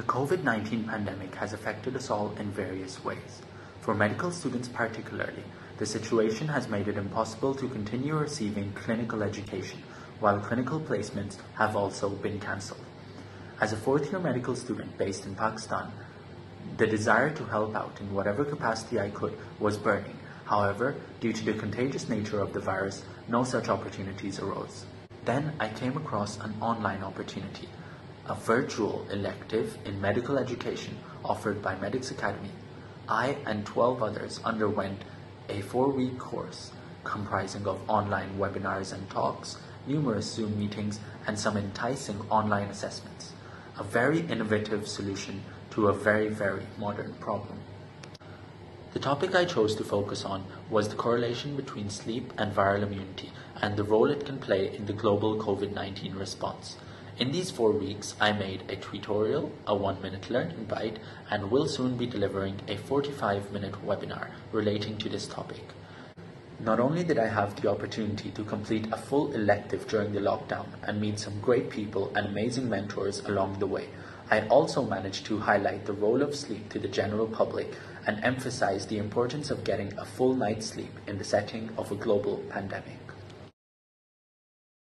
The COVID-19 pandemic has affected us all in various ways. For medical students particularly, the situation has made it impossible to continue receiving clinical education, while clinical placements have also been cancelled. As a fourth year medical student based in Pakistan, the desire to help out in whatever capacity I could was burning. However, due to the contagious nature of the virus, no such opportunities arose. Then I came across an online opportunity a virtual elective in medical education offered by Medics Academy, I and 12 others underwent a four-week course comprising of online webinars and talks, numerous Zoom meetings, and some enticing online assessments. A very innovative solution to a very, very modern problem. The topic I chose to focus on was the correlation between sleep and viral immunity and the role it can play in the global COVID-19 response. In these four weeks, I made a tutorial, a one minute learning bite, and will soon be delivering a 45 minute webinar relating to this topic. Not only did I have the opportunity to complete a full elective during the lockdown and meet some great people and amazing mentors along the way, I also managed to highlight the role of sleep to the general public and emphasize the importance of getting a full night's sleep in the setting of a global pandemic.